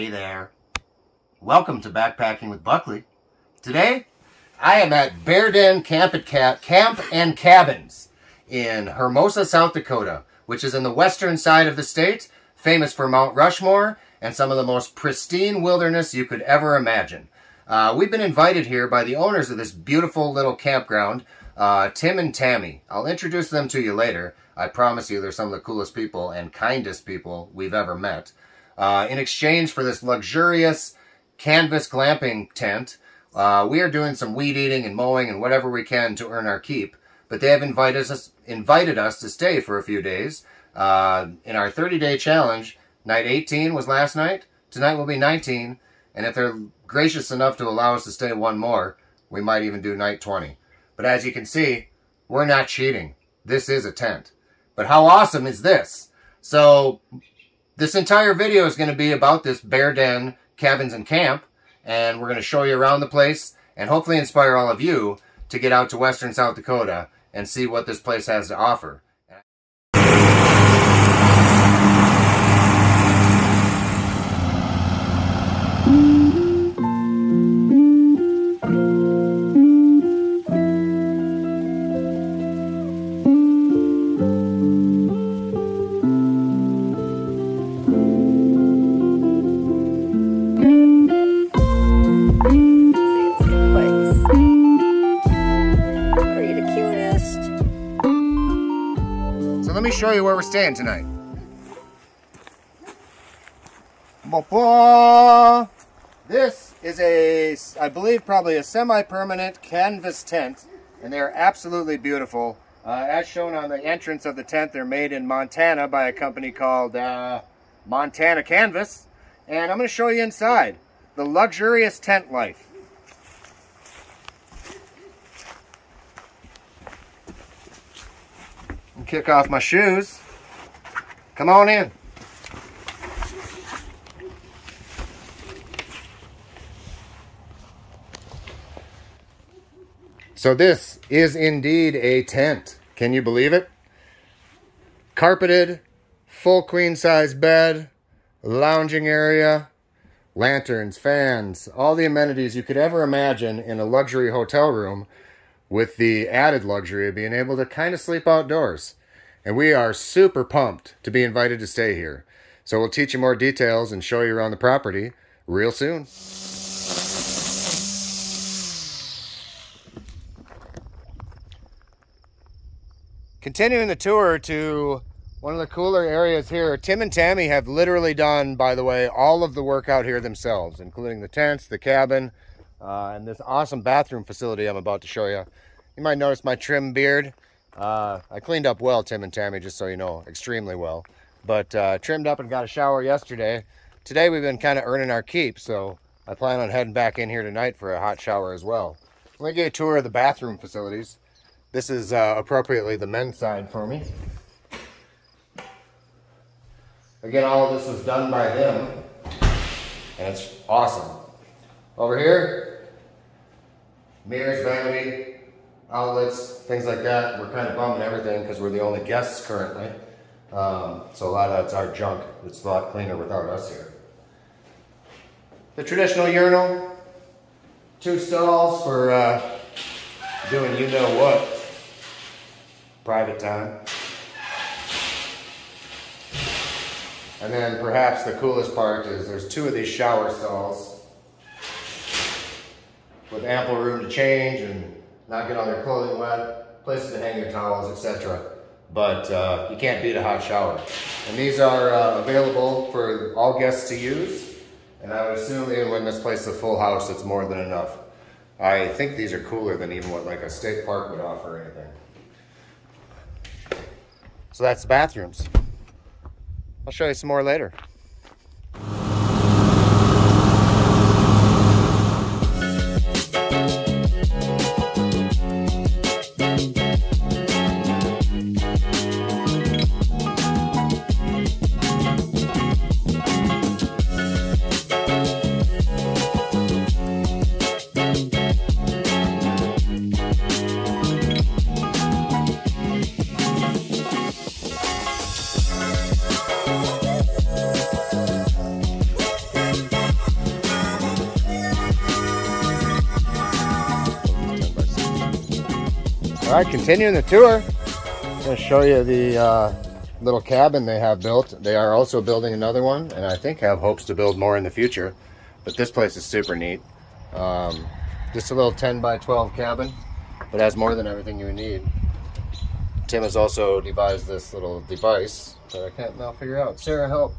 Hey there. Welcome to Backpacking with Buckley. Today, I am at Bear Den Camp, at Camp and Cabins in Hermosa, South Dakota, which is in the western side of the state, famous for Mount Rushmore and some of the most pristine wilderness you could ever imagine. Uh, we've been invited here by the owners of this beautiful little campground, uh, Tim and Tammy. I'll introduce them to you later. I promise you they're some of the coolest people and kindest people we've ever met. Uh, in exchange for this luxurious canvas glamping tent, uh, we are doing some weed eating and mowing and whatever we can to earn our keep. But they have invited us, invited us to stay for a few days. Uh, in our 30-day challenge, night 18 was last night. Tonight will be 19. And if they're gracious enough to allow us to stay one more, we might even do night 20. But as you can see, we're not cheating. This is a tent. But how awesome is this? So this entire video is going to be about this Bear Den Cabins and Camp, and we're going to show you around the place and hopefully inspire all of you to get out to western South Dakota and see what this place has to offer. Me show you where we're staying tonight. This is a, I believe, probably a semi-permanent canvas tent, and they're absolutely beautiful. Uh, as shown on the entrance of the tent, they're made in Montana by a company called uh, Montana Canvas. And I'm going to show you inside. The luxurious tent life. Kick off my shoes. Come on in. So this is indeed a tent. Can you believe it? Carpeted, full queen size bed, lounging area, lanterns, fans, all the amenities you could ever imagine in a luxury hotel room with the added luxury of being able to kind of sleep outdoors. And we are super pumped to be invited to stay here. So we'll teach you more details and show you around the property real soon. Continuing the tour to one of the cooler areas here. Tim and Tammy have literally done, by the way, all of the work out here themselves, including the tents, the cabin, uh, and this awesome bathroom facility I'm about to show you. You might notice my trim beard. Uh, I cleaned up well, Tim and Tammy, just so you know, extremely well. But uh, trimmed up and got a shower yesterday. Today we've been kind of earning our keep, so I plan on heading back in here tonight for a hot shower as well. Let me get a tour of the bathroom facilities. This is uh, appropriately the men's side for me. Again, all of this was done by them, and it's awesome. Over here, mirrors, vanity, outlets, things like that. We're kind of bumming everything because we're the only guests currently. Um, so a lot of that's our junk. It's a lot cleaner without us here. The traditional urinal, two stalls for uh, doing you know what. Private time. And then perhaps the coolest part is there's two of these shower stalls with ample room to change and not get all your clothing wet, places to hang your towels, etc. But uh, you can't beat a hot shower. And these are uh, available for all guests to use. And I would assume even when this place is a full house, it's more than enough. I think these are cooler than even what like a state park would offer or anything. So that's the bathrooms. I'll show you some more later. Right, continuing the tour. I'm going to show you the uh, little cabin they have built. They are also building another one, and I think have hopes to build more in the future. But this place is super neat. Um, just a little 10 by 12 cabin, but has more than everything you need. Tim has also devised this little device that I can't now figure out. Sarah, help.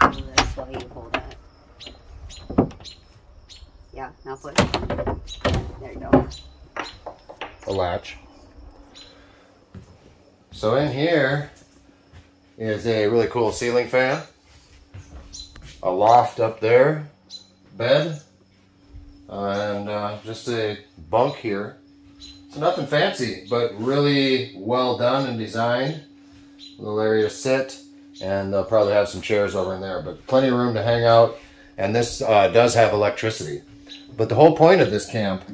That's why you hold that. Yeah, now put There you go. A latch. So in here is a really cool ceiling fan, a loft up there, bed, and uh, just a bunk here. So nothing fancy, but really well done and designed. Little area to sit, and they'll probably have some chairs over in there, but plenty of room to hang out. And this uh, does have electricity. But the whole point of this camp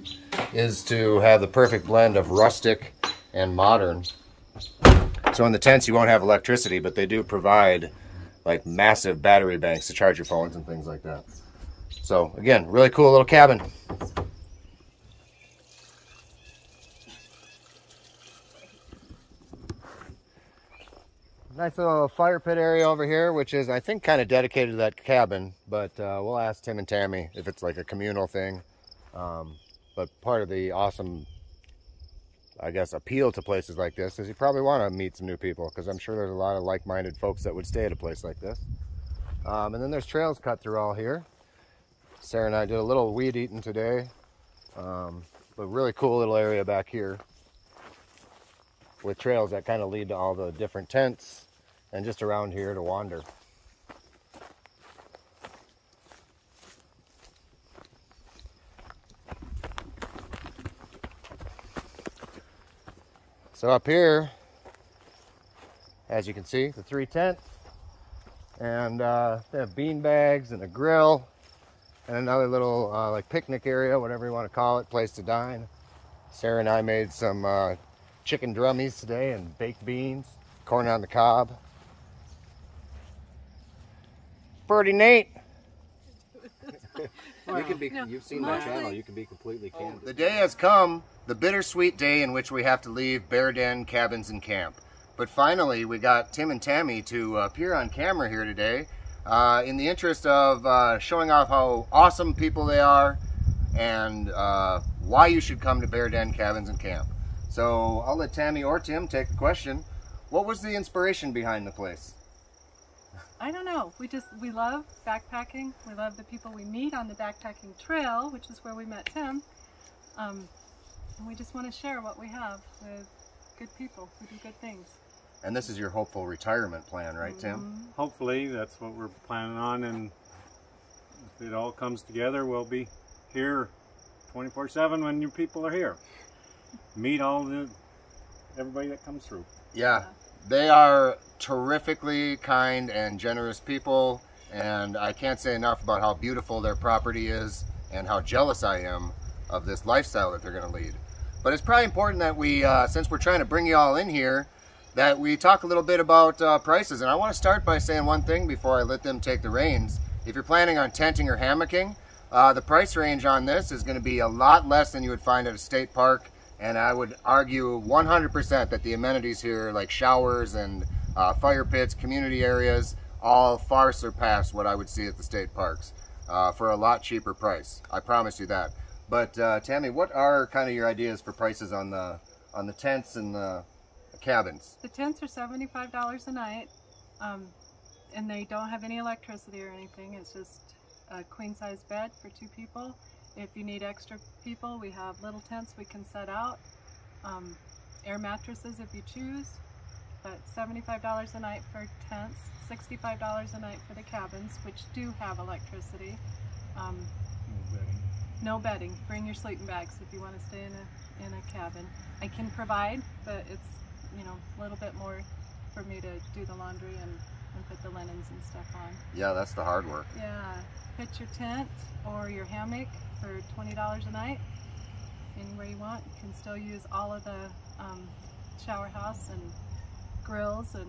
is to have the perfect blend of rustic and modern. So in the tents you won't have electricity, but they do provide like massive battery banks to charge your phones and things like that. So again, really cool little cabin. Nice little fire pit area over here, which is, I think, kind of dedicated to that cabin. But uh, we'll ask Tim and Tammy if it's like a communal thing. Um, but part of the awesome, I guess, appeal to places like this is you probably want to meet some new people because I'm sure there's a lot of like-minded folks that would stay at a place like this. Um, and then there's trails cut through all here. Sarah and I did a little weed eating today. Um, but really cool little area back here with trails that kind of lead to all the different tents and just around here to wander. So up here, as you can see, the three tents, and uh, they have bean bags and a grill, and another little uh, like picnic area, whatever you want to call it, place to dine. Sarah and I made some uh, chicken drummies today and baked beans, corn on the cob. Birdie Nate. you can be, No, you've seen my channel, you can be completely candid. The day has come, the bittersweet day in which we have to leave Bear Den Cabins and Camp. But finally, we got Tim and Tammy to appear on camera here today uh, in the interest of uh, showing off how awesome people they are and uh, why you should come to Bear Den Cabins and Camp. So I'll let Tammy or Tim take the question. What was the inspiration behind the place? I don't know. We just we love backpacking. We love the people we meet on the backpacking trail, which is where we met Tim. Um, and we just want to share what we have with good people who do good things. And this is your hopeful retirement plan, right, Tim? Mhm. hopefully that's what we're planning on and if it all comes together we'll be here 24 7 when your people are here meet all the everybody that comes through Yeah, they are terrifically kind and generous people, and I can't say enough about how beautiful their property is and how jealous I am of this lifestyle that they're going to lead. But it's probably important that we, uh, since we're trying to bring you all in here, that we talk a little bit about uh, prices. And I want to start by saying one thing before I let them take the reins. If you're planning on tenting or hammocking, uh, the price range on this is going to be a lot less than you would find at a state park and I would argue 100% that the amenities here, like showers and uh, fire pits, community areas, all far surpass what I would see at the state parks uh, for a lot cheaper price. I promise you that. But uh, Tammy, what are kind of your ideas for prices on the on the tents and the cabins? The tents are seventy-five dollars a night, um, and they don't have any electricity or anything. It's just a queen-size bed for two people. If you need extra people, we have little tents we can set out, um, air mattresses if you choose. But seventy-five dollars a night for tents, sixty-five dollars a night for the cabins, which do have electricity. Um, no bedding. Bring your sleeping bags if you want to stay in a in a cabin. I can provide, but it's you know a little bit more for me to do the laundry and, and put the linens and stuff on. Yeah, that's the hard work. Yeah, pitch your tent or your hammock for twenty dollars a night. Anywhere you want. You can still use all of the um, shower house and grills and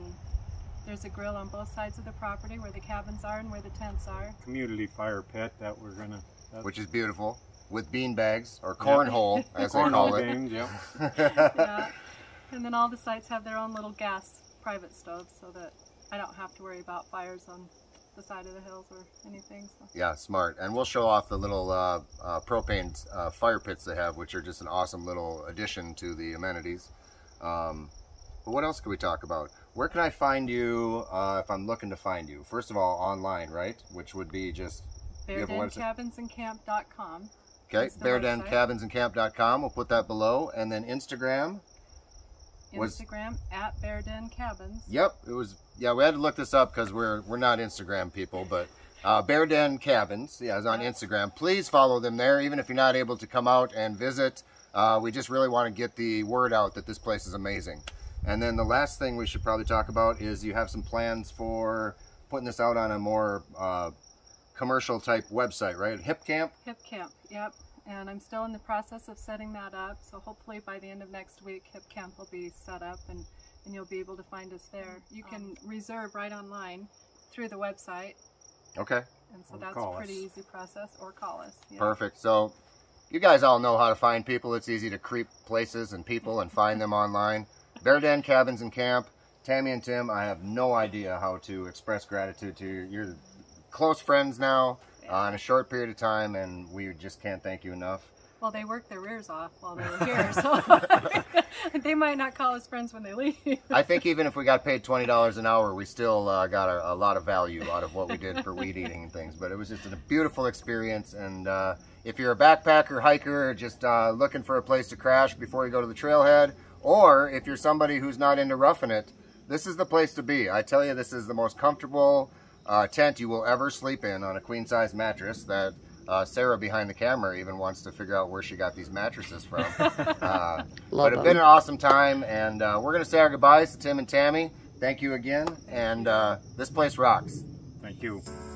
there's a grill on both sides of the property where the cabins are and where the tents are. community fire pit that we're gonna Which is beautiful. with bean bags or cornhole, as they call Cornhole it. games, yeah. yeah. And then all the sites have their own little gas private stoves so that I don't have to worry about fires on the side of the hills or anything. So. Yeah, smart. And we'll show off the little uh, uh, propane uh, fire pits they have, which are just an awesome little addition to the amenities. Um, but what else can we talk about? Where can I find you uh, if I'm looking to find you? First of all, online, right? Which would be just You have a website? BeardenCabinsandCamp.com. okay, That's the website. beardencabinsandcamp.com. We'll put that below, and then Instagram. Instagram at Bear Den Cabins. Yep, it was. Yeah, we had to look this up because we're we're not Instagram people, but uh, Bear Den Cabins, yeah, is on Instagram. Please follow them there, even if you're not able to come out and visit. Uh, we just really want to get the word out that this place is amazing. And then the last thing we should probably talk about is you have some plans for putting this out on a more uh, commercial type website, right? Hipcamp. Hip Camp, yep. And I'm still in the process of setting that up. So hopefully by the end of next week, Hipcamp will be set up and, and you'll be able to find us there. You can reserve right online through the website. Okay. And so Or that's a pretty us. easy process or call us. yeah. Perfect. So you guys all know how to find people. It's easy to creep places and people and find them online. Bear Den Cabins and Camp. Tammy and Tim, I have no idea how to express gratitude to you. You're close friends now uh, in a short period of time, and we just can't thank you enough. Well, they worked their ears off while they were here, so they might not call us friends when they leave. I think even if we got paid twenty dollars an hour, we still uh, got a, a lot of value out of what we did for weed eating and things. But it was just a beautiful experience. And uh, if you're a backpacker, hiker, just uh, looking for a place to crash before you go to the trailhead, or if you're somebody who's not into roughing it, this is the place to be. I tell you, this is the most comfortable uh, tent you will ever sleep in on a queen size mattress. That uh, Sarah behind the camera even wants to figure out where she got these mattresses from. Uh, Love but it's been an awesome time, and uh, we're going to say our goodbyes to Tim and Tammy. Thank you again, and uh, this place rocks. Thank you. See you guys.